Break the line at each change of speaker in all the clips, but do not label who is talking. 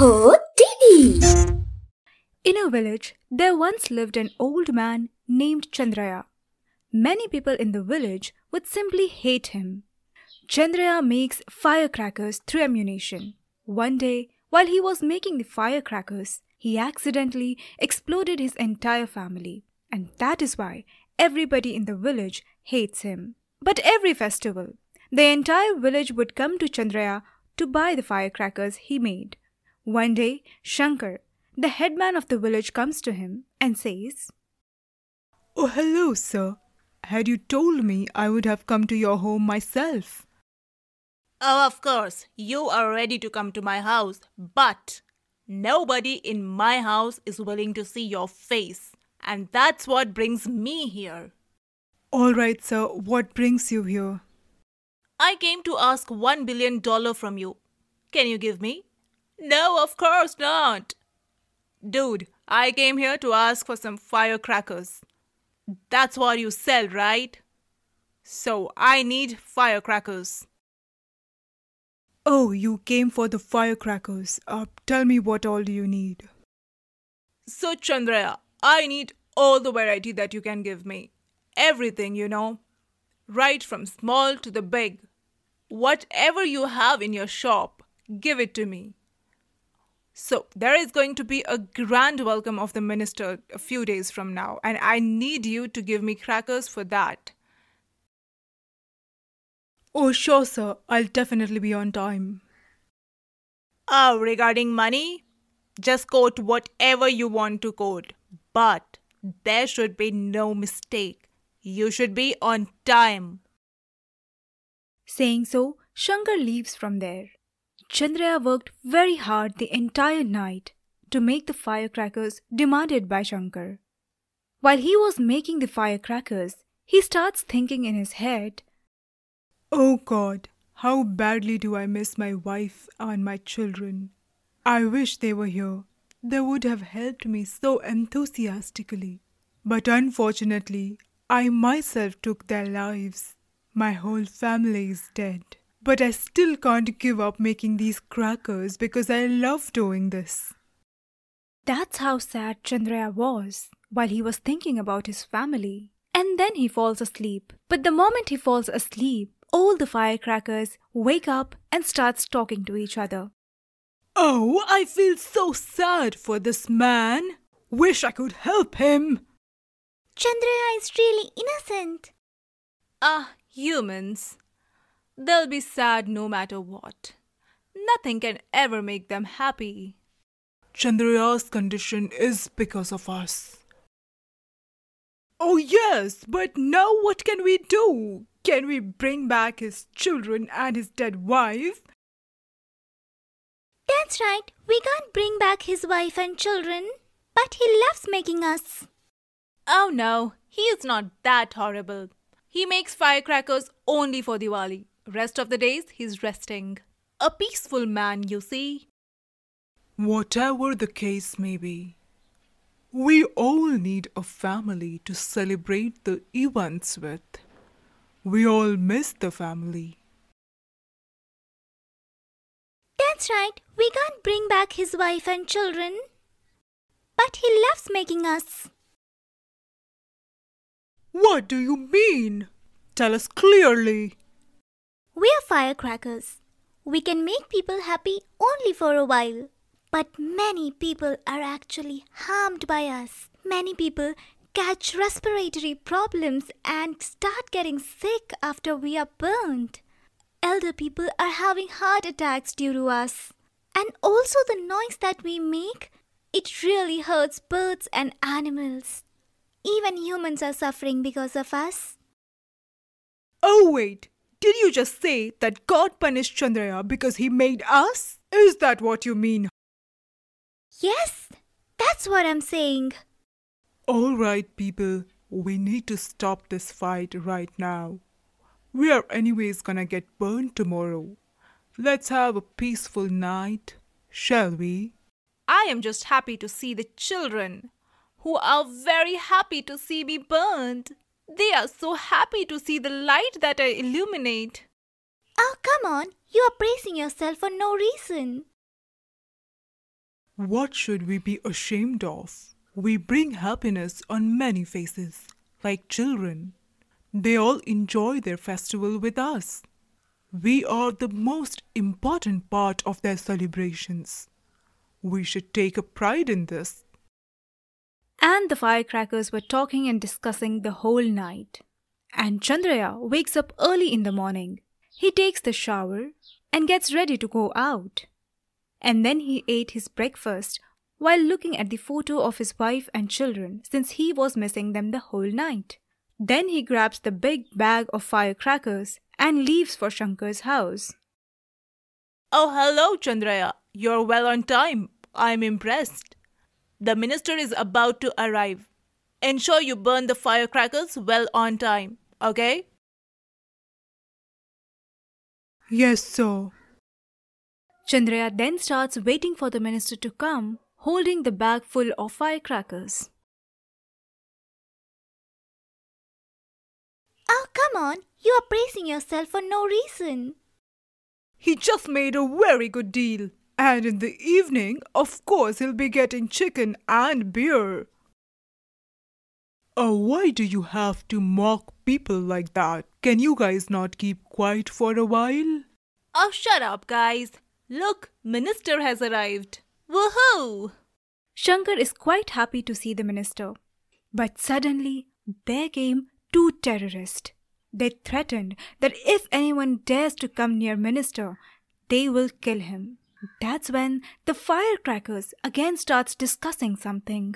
Oho TV.
In a village, there once lived an old man named Chandraya. Many people in the village would simply hate him. Chandraya makes firecrackers through ammunition. One day, while he was making the firecrackers, he accidentally exploded his entire family. And that is why everybody in the village hates him. But every festival, the entire village would come to Chandraya to buy the firecrackers he made. One day, Shankar, the headman of the village, comes to him and says,
Oh, hello, sir. Had you told me, I would have come to your home myself.
Oh, of course, you are ready to come to my house, but nobody in my house is willing to see your face. And that's what brings me here.
All right, sir. What brings you here?
I came to ask $1 billion from you. Can you give me? No, of course not. Dude, I came here to ask for some firecrackers. That's what you sell, right? So I need firecrackers.
Oh, you came for the firecrackers. Uh, tell me what all do you need?
So, Chandraya, I need all the variety that you can give me. Everything, you know. Right from small to the big. Whatever you have in your shop, give it to me. So, there is going to be a grand welcome of the minister a few days from now, and I need you to give me crackers for that.
Oh, sure, sir. I'll definitely be on time.
Oh, regarding money, just quote whatever you want to quote, but there should be no mistake. You should be on time.
Saying so, Shankar leaves from there. Chandraya worked very hard the entire night to make the firecrackers demanded by Shankar. While he was making the firecrackers, he starts thinking in his head,
Oh God, how badly do I miss my wife and my children. I wish they were here. They would have helped me so enthusiastically. But unfortunately, I myself took their lives. My whole family is dead. But I still can't give up making these crackers because I love doing this.
That's how sad Chandraya was while he was thinking about his family. And then he falls asleep. But the moment he falls asleep, all the firecrackers wake up and starts talking to each other.
Oh, I feel so sad for this man. Wish I could help him.
Chandraya is really innocent.
Ah, humans. They'll be sad no matter what. Nothing can ever make them happy.
Chandraya's condition is because of us. Oh, yes, but now what can we do? Can we bring back his children and his dead wife?
That's right. We can't bring back his wife and children. But he loves making us.
Oh no, he is not that horrible. He makes firecrackers only for Diwali. Rest of the days he's resting. A peaceful man, you see.
Whatever the case may be, we all need a family to celebrate the events with. We all miss the family.
That's right. We can't bring back his wife and children. But he loves making us.
What do you mean? Tell us clearly.
We are firecrackers. We can make people happy only for a while. But many people are actually harmed by us. Many people catch respiratory problems and start getting sick after we are burned. Elder people are having heart attacks due to us. And also the noise that we make, it really hurts birds and animals. Even humans are suffering because of us.
Oh, wait. Did you just say that God punished Chandraya because he made us? Is that what you mean?
Yes, that's what I'm saying.
All right, people. We need to stop this fight right now. We are anyways gonna get burned tomorrow. Let's have a peaceful night, shall we?
I am just happy to see the children, who are very happy to see me burned. They are so happy to see the light that I illuminate.
Oh, come on. You are praising yourself for no reason.
What should we be ashamed of? We bring happiness on many faces, like children. They all enjoy their festival with us. We are the most important part of their celebrations. We should take a pride in this.
And the firecrackers were talking and discussing the whole night. And Chandraya wakes up early in the morning. He takes the shower and gets ready to go out. And then he ate his breakfast while looking at the photo of his wife and children since he was missing them the whole night. Then he grabs the big bag of firecrackers and leaves for Shankar's house.
Oh, hello, Chandraya. You're well on time. I'm impressed. The minister is about to arrive. Ensure you burn the firecrackers well on time, okay?
Yes, sir.
Chandraya then starts waiting for the minister to come, holding the bag full of firecrackers.
Oh, come on. You are praising yourself for no reason.
He just made a very good deal. And in the evening, of course, he'll be getting chicken and beer. Oh, why do you have to mock people like that? Can you guys not keep quiet for a while?
Oh, shut up, guys. Look, minister has arrived. Woohoo!
Shankar is quite happy to see the minister. But suddenly, there came two terrorists. They threatened that if anyone dares to come near minister, they will kill him. That's when the firecrackers again starts discussing something.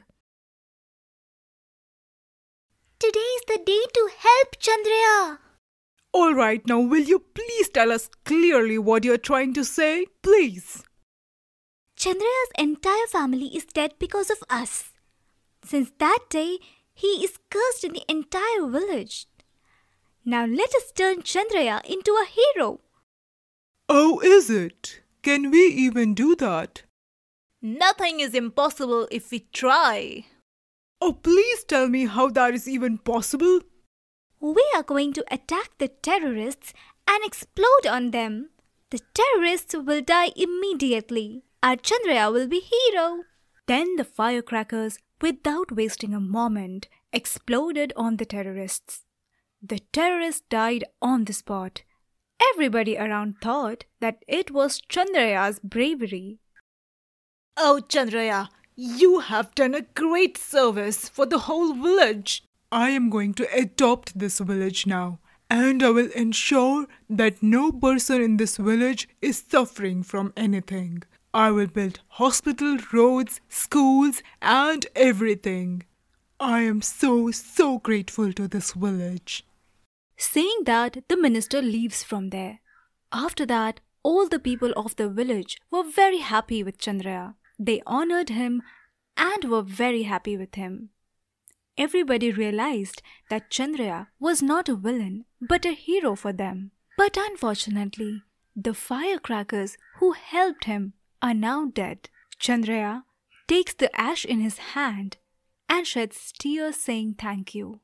Today is the day to help Chandraya.
All right, now will you please tell us clearly what you're trying to say? Please.
Chandraya's entire family is dead because of us. Since that day, he is cursed in the entire village. Now let us turn Chandraya into a hero.
Oh, is it? Can we even do that?
Nothing is impossible if we try.
Oh, please tell me how that is even possible.
We are going to attack the terrorists and explode on them. The terrorists will die immediately. Our Chandraya will be hero.
Then the firecrackers, without wasting a moment, exploded on the terrorists. The terrorists died on the spot. Everybody around thought that it was Chandraya's bravery.
Oh, Chandraya, you have done a great service for the whole village.
I am going to adopt this village now, and I will ensure that no person in this village is suffering from anything. I will build hospital, roads, schools, and everything. I am so, so grateful to this village.
Saying that, the minister leaves from there. After that, all the people of the village were very happy with Chandraya. They honored him and were very happy with him. Everybody realized that Chandraya was not a villain but a hero for them. But unfortunately, the firecrackers who helped him are now dead. Chandraya takes the ash in his hand and sheds tears saying thank you.